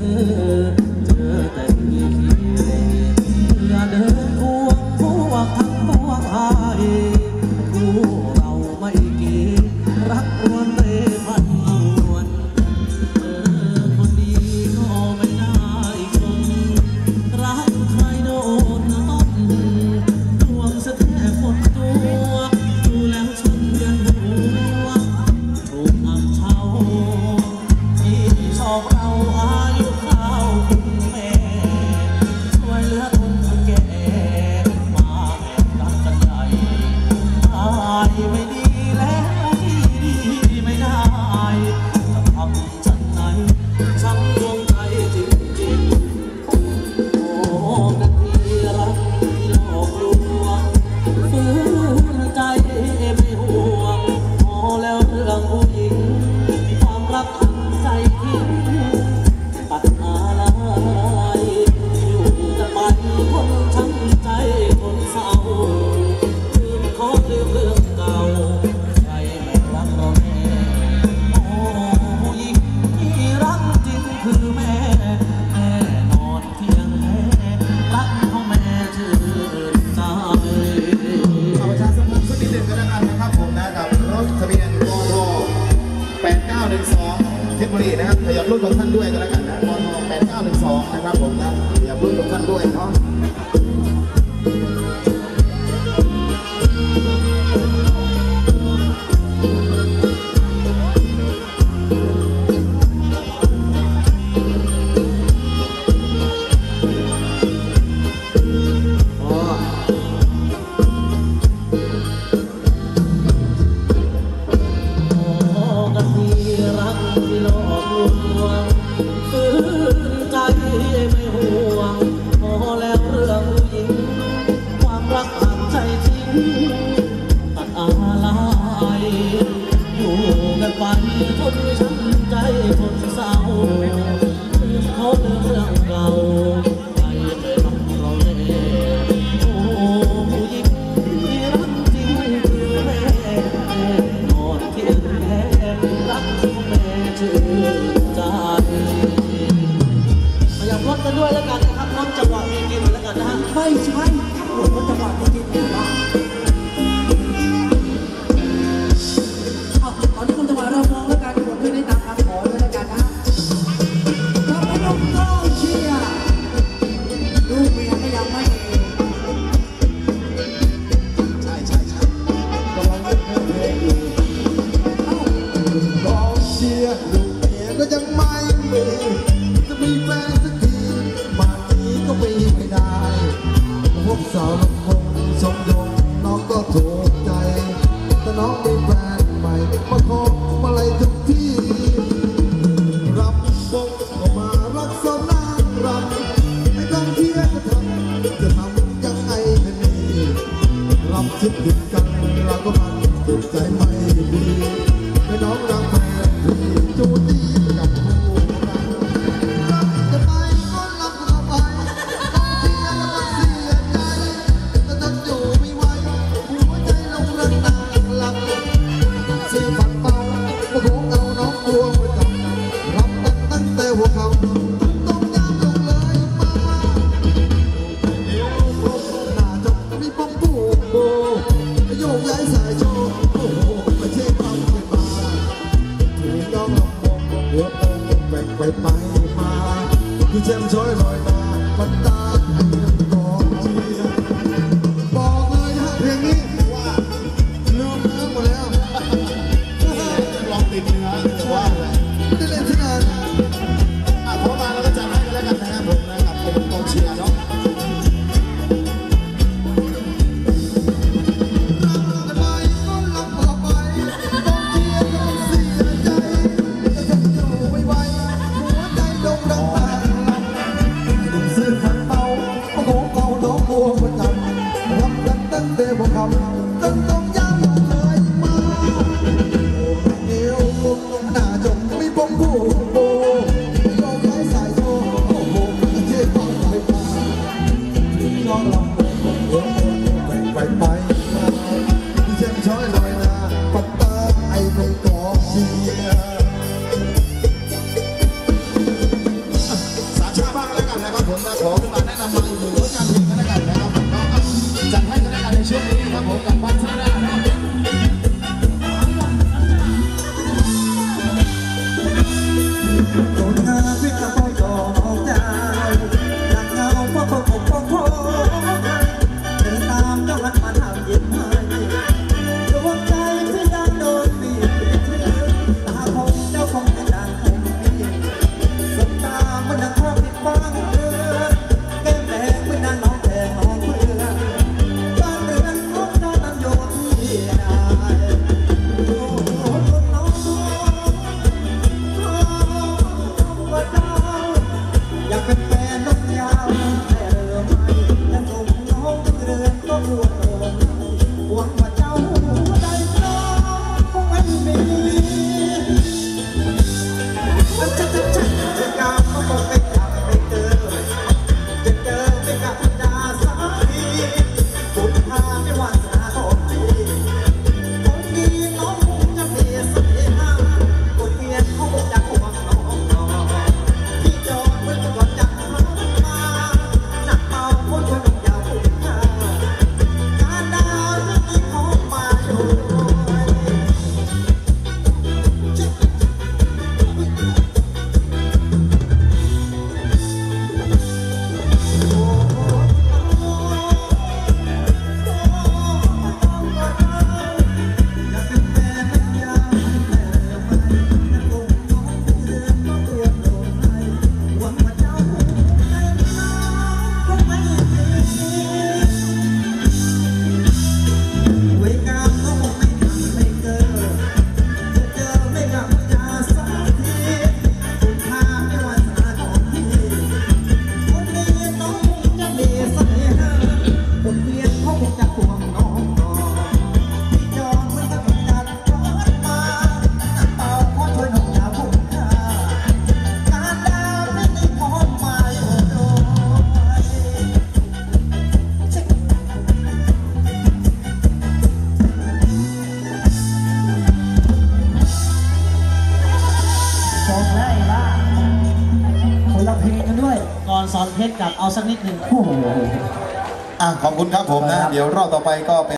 Uh, uh. บุรีนะครับขยับรุ่นของท่านด้วยก็แล้วกันนะพอ8912นะครับผมนะขยับรุ่นของท่านด้วยเนาะ วันพุธ คิดถึงกันเราก็มาติดใจไม่ดีไม่น้องรัก ด้วยก่อนสอนเพชรกับเอาสักนิดหนึ่งโอ้โหอะขอบคุณครับผมนะ เดี๋ยวรอบต่อไปก็เป็น